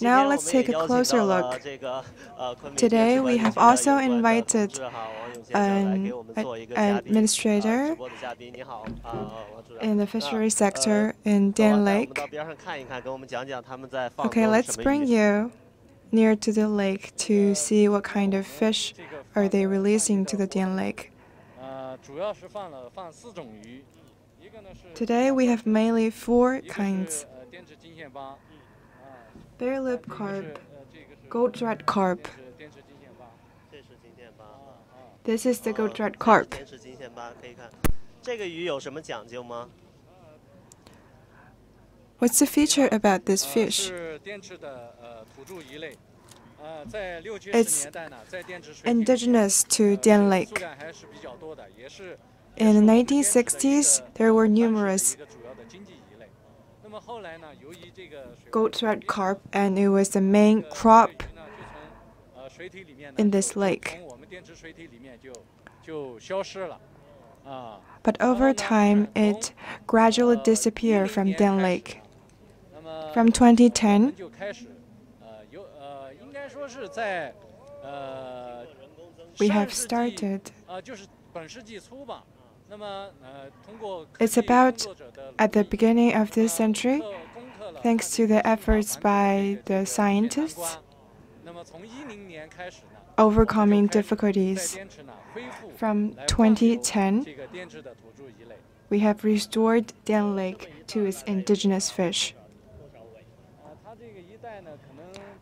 Now let's take a closer look. Today we have also invited an, administrator in the fishery sector in Dian Lake. Okay, let's bring you near to the lake to see what kind of fish are they releasing to the Dian Lake. Today we have mainly four kinds. Bare lip carp, gold thread carp. This is the gold thread carp. What's the feature about this fish? It's indigenous to Dian Lake. In the 1960s, there were numerous gold thread carp, and it was the main crop in this lake. But over time, it gradually disappeared from Dian Lake. From 2010, we have started it's about at the beginning of this century, thanks to the efforts by the scientists overcoming difficulties. From 2010, we have restored Dian Lake to its indigenous fish.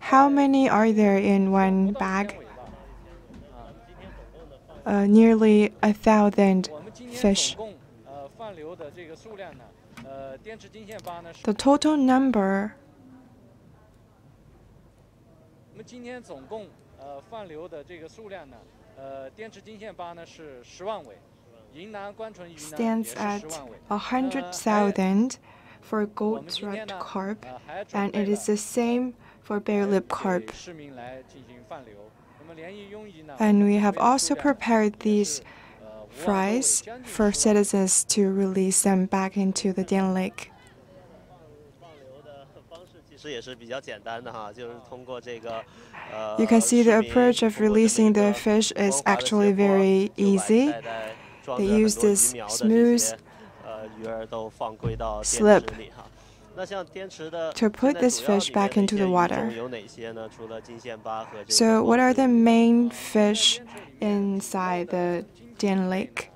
How many are there in one bag? Uh, nearly a thousand fish. The total number stands at 100,000 for gold striped carp, and it is the same for bare lip carp. And we have also prepared these fries for citizens to release them back into the Dian Lake. You can see the approach of releasing the fish is actually very easy. They use this smooth slip to put this fish back into the water. So what are the main fish inside the Dian Lake.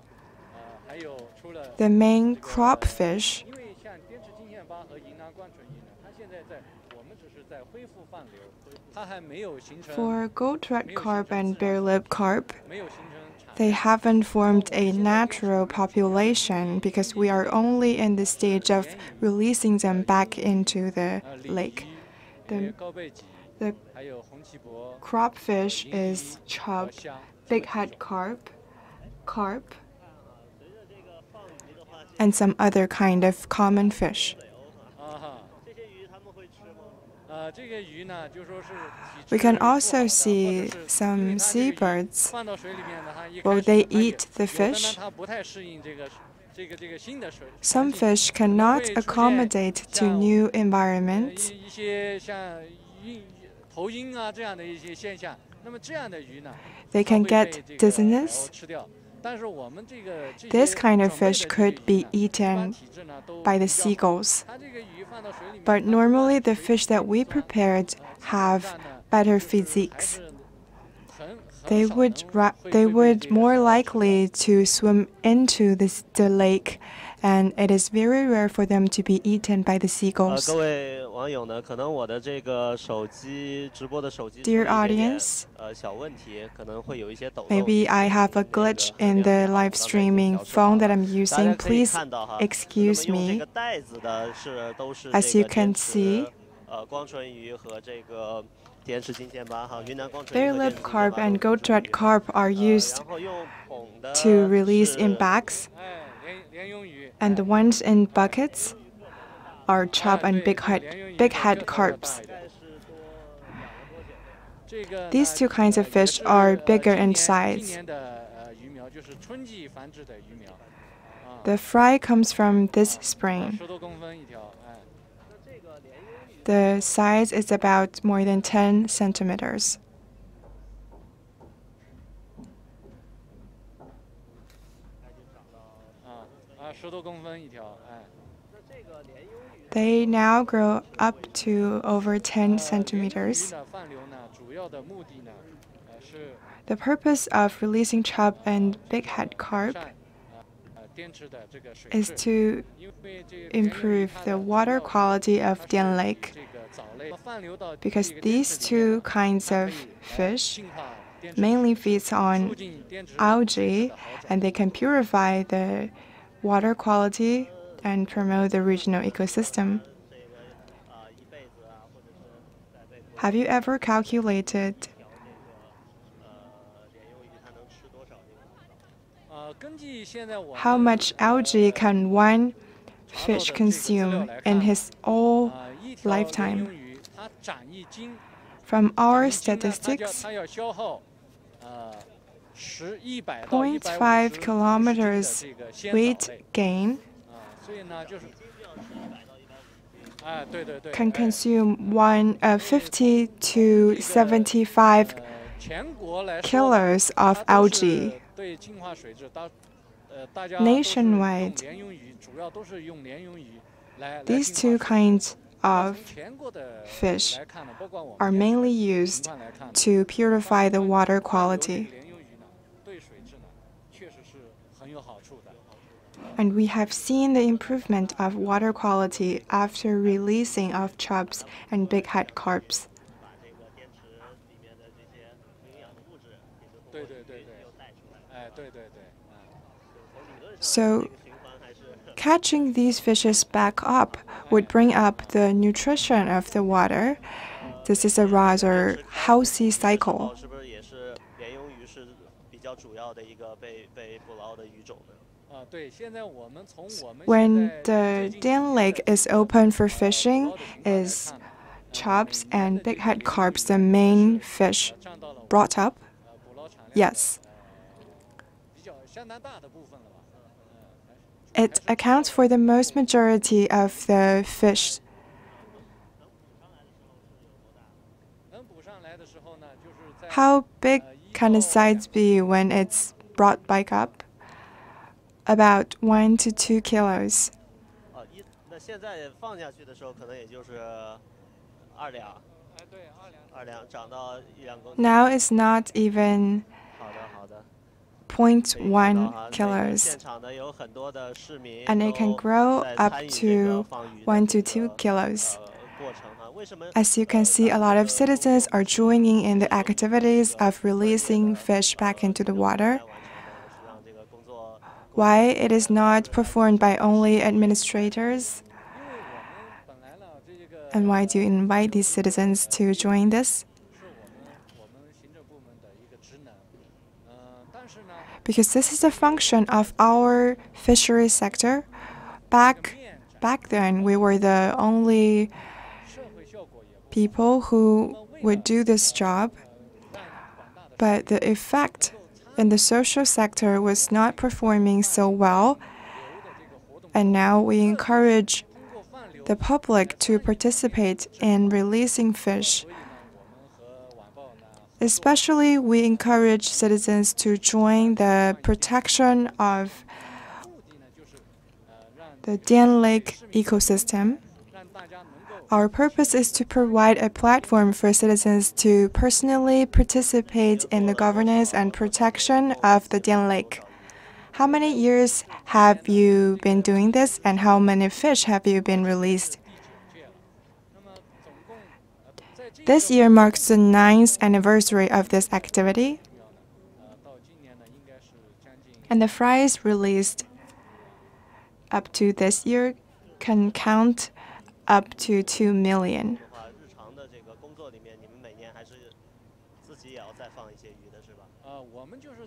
The main crop fish for gold red carp and bare lip carp, they haven't formed a natural population because we are only in the stage of releasing them back into the lake. The, the crop fish is chub, big head carp, carp, and some other kind of common fish. We can also see some seabirds. Well, they eat the fish. Some fish cannot accommodate to new environments. They can get dizziness this kind of fish could be eaten by the seagulls. But normally the fish that we prepared have better physiques they would they would more likely to swim into this the lake, and it is very rare for them to be eaten by the seagulls. Dear audience, maybe I have a glitch in the live streaming phone that I'm using. Please excuse me. As you can see. Bearlip carp and gold thread carp are used to release in bags, and the ones in buckets are chub and big head, big head carps. These two kinds of fish are bigger in size. The fry comes from this spring. The size is about more than 10 centimeters. They now grow up to over 10 centimeters. The purpose of releasing chub and bighead carp is to improve the water quality of Dian Lake because these two kinds of fish mainly feeds on algae and they can purify the water quality and promote the regional ecosystem. Have you ever calculated how much algae can one fish consume in his whole lifetime. From our statistics, 0.5 kilometers weight gain can consume one, uh, 50 to 75 kilos of algae. Nationwide, these two kinds of fish are mainly used to purify the water quality. And we have seen the improvement of water quality after releasing of chubs and big head carps. So catching these fishes back up would bring up the nutrition of the water. This is a rather healthy cycle. When the Dian Lake is open for fishing, is chubs and bighead carps the main fish brought up? Yes. It accounts for the most majority of the fish. How big can a size be when it's brought back up? About 1 to 2 kilos. Now it's not even 0.1 kilos, and it can grow up to 1 to 2 kilos. As you can see, a lot of citizens are joining in the activities of releasing fish back into the water. Why it is not performed by only administrators? And why do you invite these citizens to join this? because this is a function of our fisheries sector. Back back then, we were the only people who would do this job, but the effect in the social sector was not performing so well, and now we encourage the public to participate in releasing fish Especially, we encourage citizens to join the protection of the Dian Lake ecosystem. Our purpose is to provide a platform for citizens to personally participate in the governance and protection of the Dian Lake. How many years have you been doing this and how many fish have you been released? This year marks the ninth anniversary of this activity, and the fries released up to this year can count up to 2 million.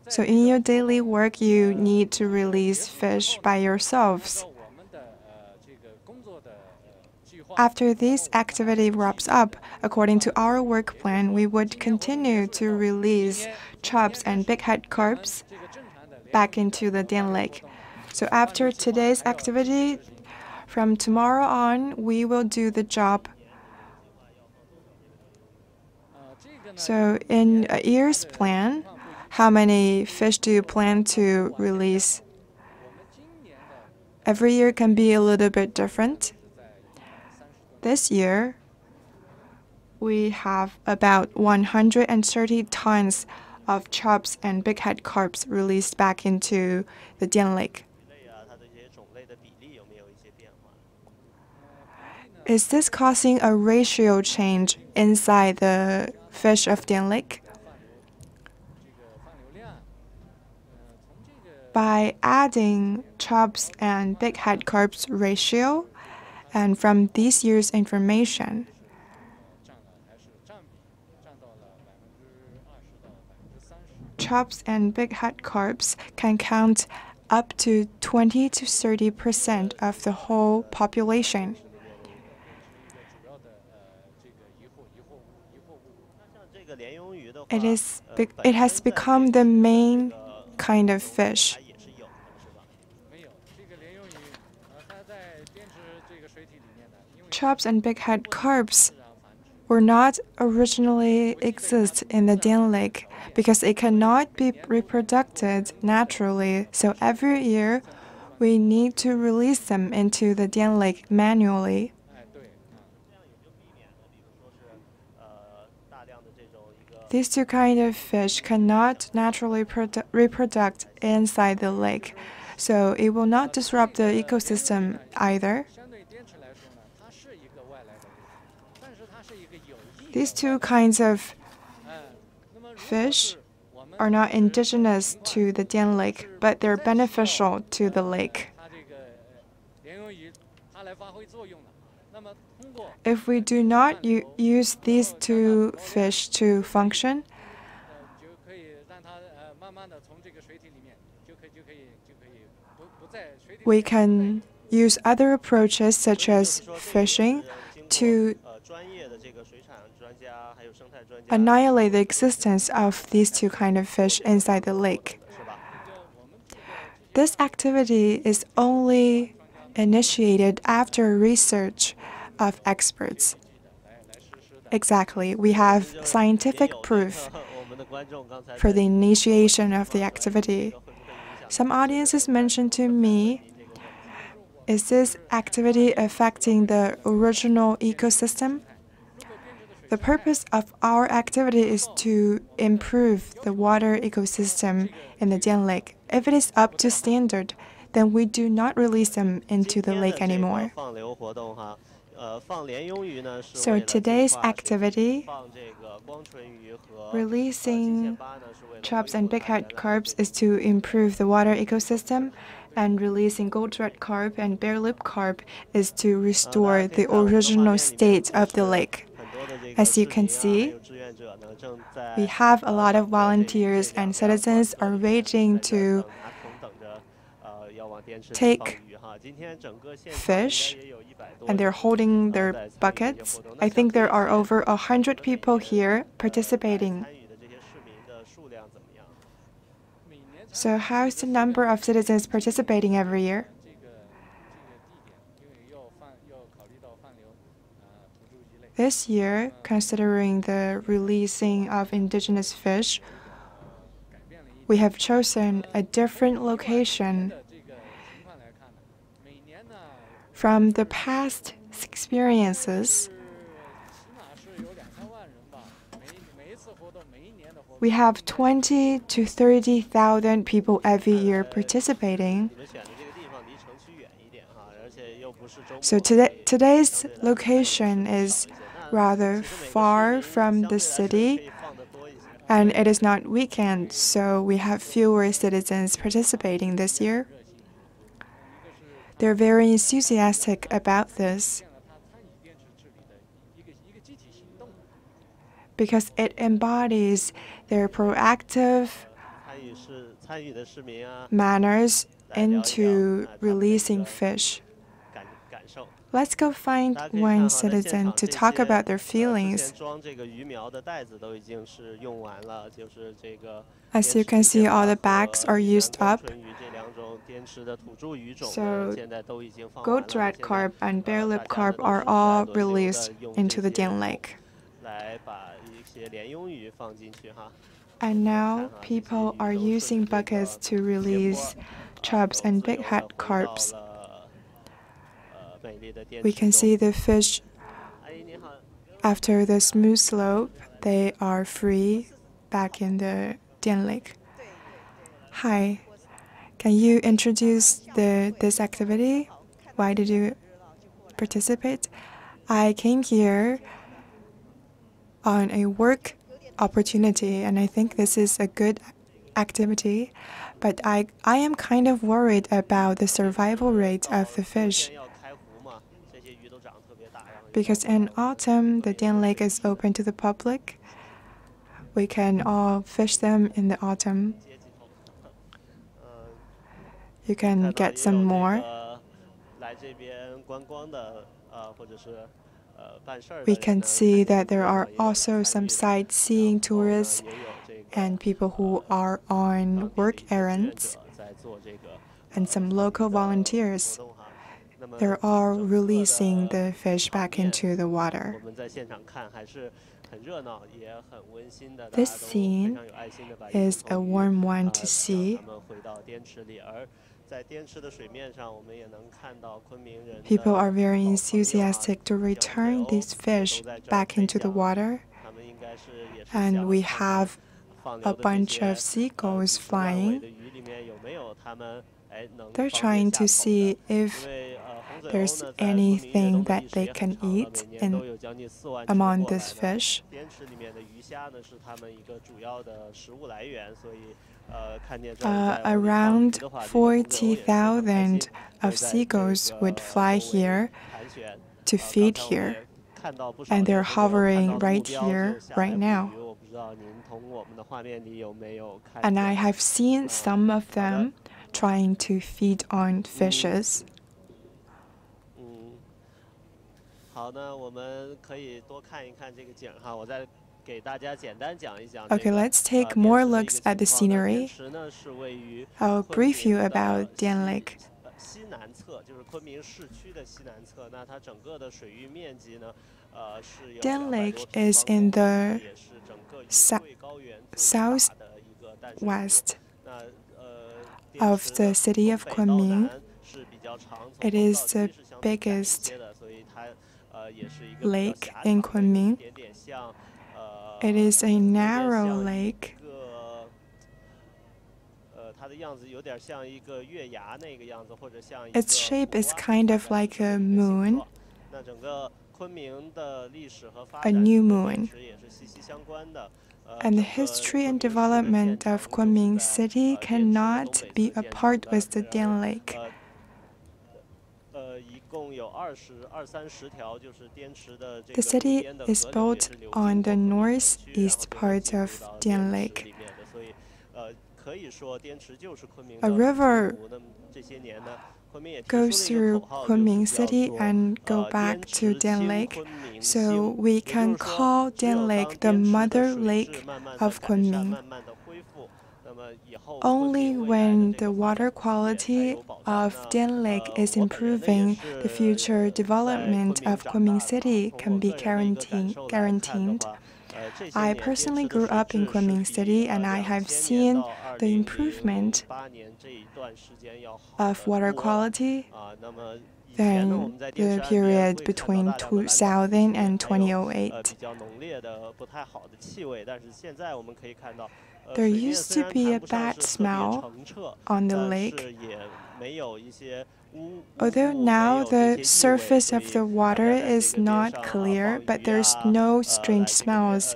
So in your daily work, you need to release fish by yourselves. After this activity wraps up, according to our work plan, we would continue to release chubs and bighead carps back into the Dian Lake. So after today's activity, from tomorrow on, we will do the job. So in a year's plan, how many fish do you plan to release? Every year can be a little bit different. This year, we have about 130 tons of chubs and bighead carps released back into the Dian Lake. Is this causing a ratio change inside the fish of Dian Lake? By adding chubs and bighead carps ratio, and from this year's information, chubs and big head carps can count up to 20 to 30 percent of the whole population. It, is, it has become the main kind of fish. traps and bighead carps were not originally exist in the Dian Lake because it cannot be reproduced naturally. So every year, we need to release them into the Dian Lake manually. These two kind of fish cannot naturally reproduce inside the lake, so it will not disrupt the ecosystem either. These two kinds of fish are not indigenous to the Dian Lake, but they're beneficial to the lake. If we do not use these two fish to function, we can use other approaches such as fishing to annihilate the existence of these two kind of fish inside the lake. This activity is only initiated after research of experts. Exactly. We have scientific proof for the initiation of the activity. Some audiences mentioned to me, is this activity affecting the original ecosystem? The purpose of our activity is to improve the water ecosystem in the Dian Lake. If it is up to standard, then we do not release them into the lake anymore. So today's activity, releasing chubs and bighead carps, is to improve the water ecosystem, and releasing gold red carp and bare lip carp is to restore the original state of the lake. As you can see, we have a lot of volunteers and citizens are waiting to take fish and they're holding their buckets. I think there are over 100 people here participating. So how's the number of citizens participating every year? This year, considering the releasing of indigenous fish, we have chosen a different location. From the past experiences, we have 20 to 30,000 people every year participating. So today, today's location is rather far from the city, and it is not weekend, so we have fewer citizens participating this year. They're very enthusiastic about this because it embodies their proactive manners into releasing fish. Let's go find one citizen to talk about their feelings. As you can see, all the bags are used up. So, gold red carp and bear lip carp are all released into the Dian Lake. And now people are using buckets to release chubs and big head carps we can see the fish after the smooth slope, they are free back in the Dian Lake. Hi, can you introduce the, this activity? Why did you participate? I came here on a work opportunity, and I think this is a good activity, but I, I am kind of worried about the survival rate of the fish because in autumn the Dian Lake is open to the public. We can all fish them in the autumn. You can get some more. We can see that there are also some sightseeing tourists and people who are on work errands and some local volunteers. They're all releasing the fish back into the water. This scene is a warm one to see. People are very enthusiastic to return these fish back into the water, and we have a bunch of seagulls flying. They're trying to see if there's anything that they can eat in, among this fish. Uh, around 40,000 of seagulls would fly here to feed here, and they're hovering right here, right now. And I have seen some of them trying to feed on fishes. Okay, let's take more looks at the scenery. I'll brief you about Dian Lake. Dian Lake is in the southwest of the city of Kunming. It is the biggest lake in Kunming. It is a narrow lake. Its shape is kind of like a moon, a new moon. And the history and development of Kunming city cannot be apart with the Dian Lake. The city is built on the northeast part of Dian Lake. A river goes through Kunming City and go back to Dian Lake, so we can call Dian Lake the mother lake of Kunming. Only when the water quality of Dian Lake is improving, the future development of Kunming City can be guaranteed. I personally grew up in Kunming City and I have seen the improvement of water quality than the period between 2000 and 2008. There used to be a bad smell on the lake, although now the surface of the water is not clear, but there's no strange smells.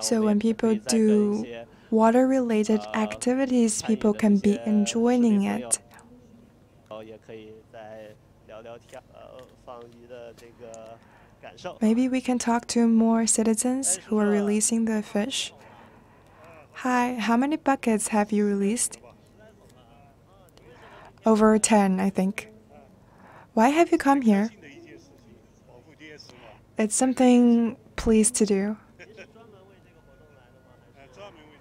So when people do water-related activities, people can be enjoying it. Maybe we can talk to more citizens who are releasing the fish. Hi, how many buckets have you released? Over 10, I think. Why have you come here? It's something pleased to do.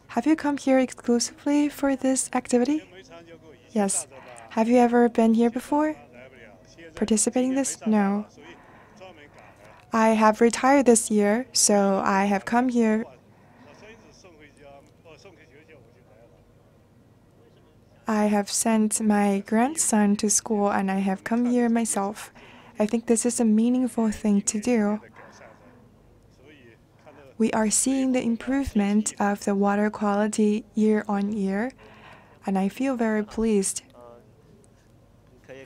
Have you come here exclusively for this activity? Yes, have you ever been here before? Participating this? No. I have retired this year, so I have come here. I have sent my grandson to school and I have come here myself. I think this is a meaningful thing to do. We are seeing the improvement of the water quality year on year, and I feel very pleased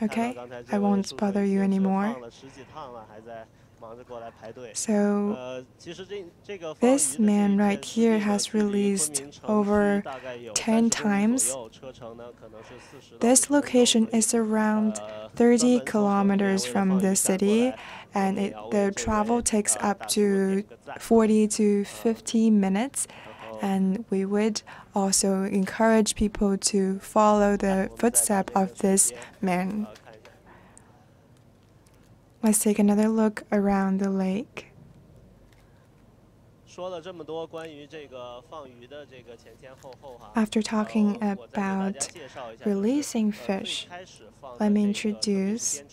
okay? I won't bother you anymore. So, this man right here has released over 10 times. This location is around 30 kilometers from the city, and it, the travel takes up to 40 to 50 minutes and we would also encourage people to follow the footsteps of this man. Let's take another look around the lake. After talking about releasing fish, let me introduce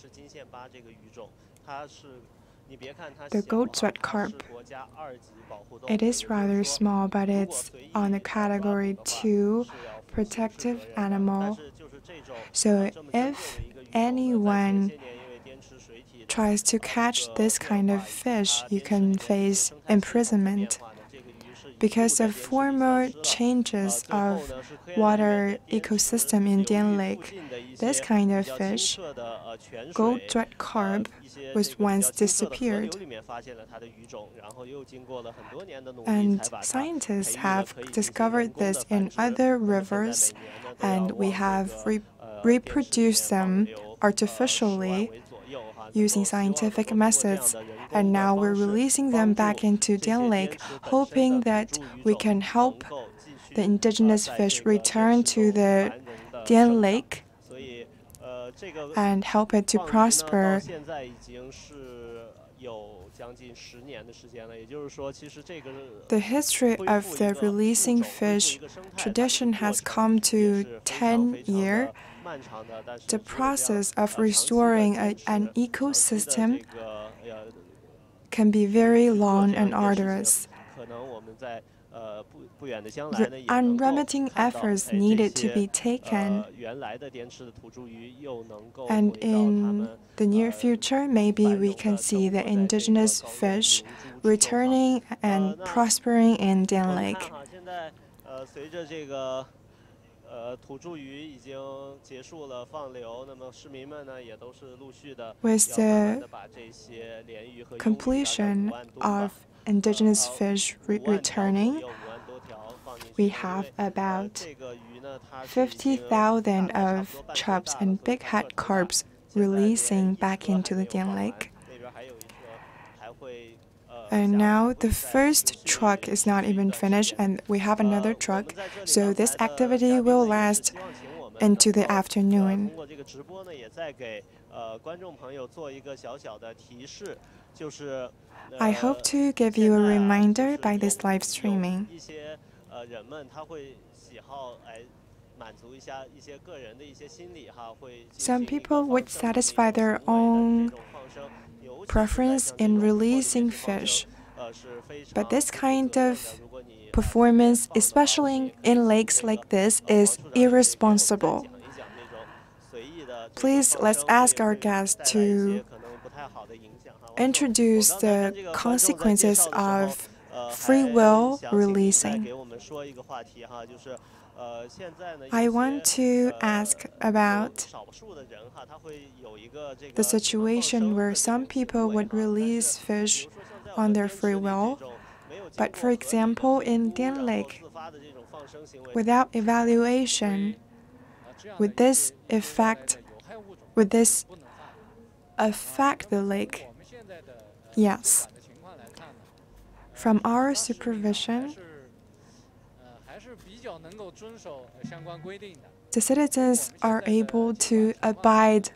the gold red carp, it is rather small, but it's on the category 2 protective animal. So if anyone tries to catch this kind of fish, you can face imprisonment because of former changes of water ecosystem in Dian Lake. This kind of fish, gold thread carp, was once disappeared. And scientists have discovered this in other rivers, and we have re reproduced them artificially using scientific methods, and now we're releasing them back into Dian Lake, hoping that we can help the indigenous fish return to the Dian Lake and help it to prosper. The history of the releasing fish tradition has come to 10 years. The process of restoring a, an ecosystem can be very long and arduous. The unremitting efforts needed to be taken, and in the near future, maybe we can see the indigenous fish returning and prospering in Dian Lake. 看哈，现在呃，随着这个呃土着鱼已经结束了放流，那么市民们呢也都是陆续的 With 要慢慢 the 的把这些鲢鱼和鱿鱼大概 completion 五万吨吧 of indigenous 呃 fish 五 re- 万条左 returning, 右五万多条放进去 we 因 have 为呃 about 这个鱼呢它是已经 50,000 大概差 of 不多半岁 chubs 大了 and 所以 big 它 head 个头大 carps 现在连 releasing 一 back 车还 into the 没有 Dian 放完 Lake. And now the first truck is not even finished and we have another truck. So this activity will last into the afternoon. I hope to give you a reminder by this live streaming. Some people would satisfy their own preference in releasing fish, but this kind of performance, especially in lakes like this, is irresponsible. Please let's ask our guests to introduce the consequences of free will releasing. I want to ask about the situation where some people would release fish on their free will, but for example, in Dian Lake, without evaluation, would this affect would this affect the lake? Yes. From our supervision, the citizens are able to abide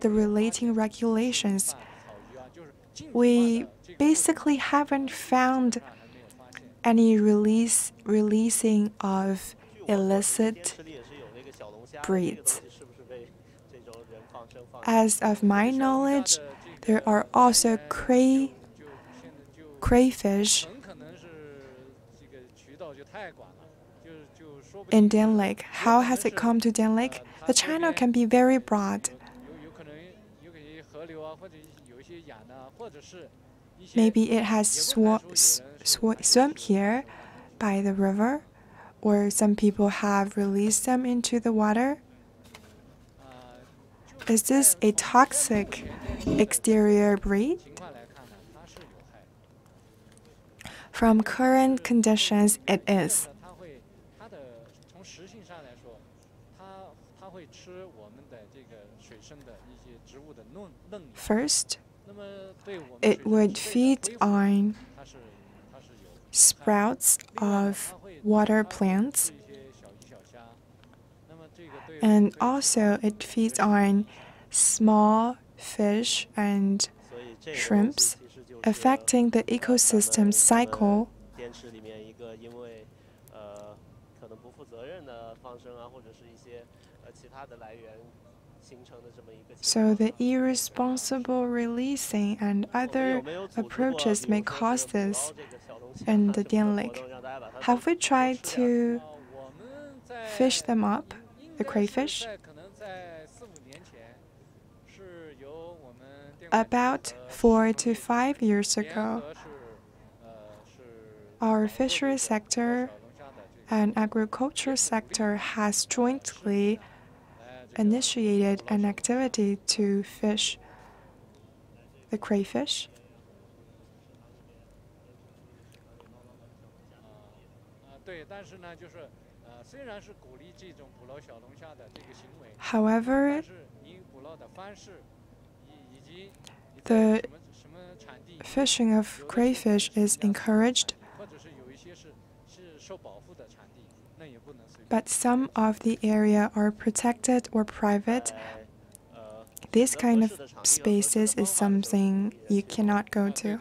the relating regulations. We basically haven't found any release releasing of illicit breeds. As of my knowledge, there are also cray, crayfish in Dian Lake. How has it come to Dian Lake? The channel can be very broad. Maybe it has sw sw swum here by the river, or some people have released them into the water. Is this a toxic exterior breed? From current conditions, it is. First, it would feed on sprouts of water plants. And also, it feeds on small fish and shrimps, affecting the ecosystem cycle. So the irresponsible releasing and other approaches may cause this in the Dian Lake. Have we tried to fish them up, the crayfish? About four to five years ago, our fishery sector and agriculture sector has jointly initiated an activity to fish the crayfish. However, the fishing of crayfish is encouraged but some of the area are protected or private. This kind of spaces is something you cannot go to.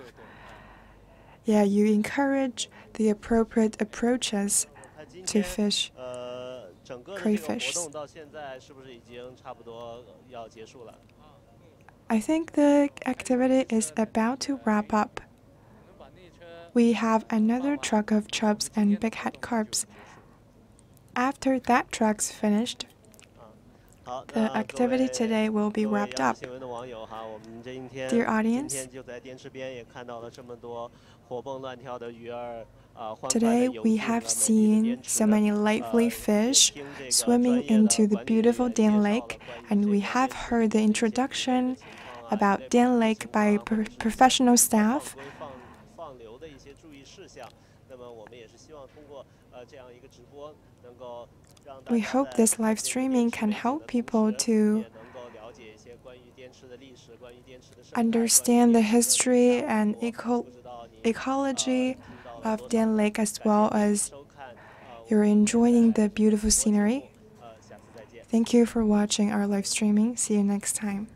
Yeah, you encourage the appropriate approaches to fish crayfish. I think the activity is about to wrap up. We have another truck of chubs and bighead carps. After that track's finished, the activity today will be wrapped up. Dear audience, Today we have seen so many lively fish swimming into the beautiful Dian Lake, and we have heard the introduction about Dian Lake by pro professional staff. We hope this live streaming can help people to understand the history and eco ecology of Dian Lake as well as you're enjoying the beautiful scenery. Thank you for watching our live streaming. See you next time.